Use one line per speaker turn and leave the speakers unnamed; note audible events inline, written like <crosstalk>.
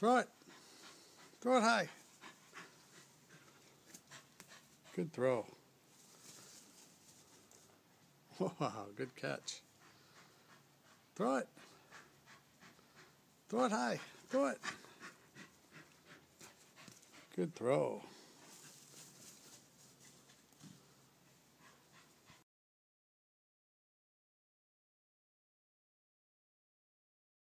Throw it. Throw it high. Good throw. <laughs> Wow, good catch. Throw it. Throw it high. Throw it. Good throw.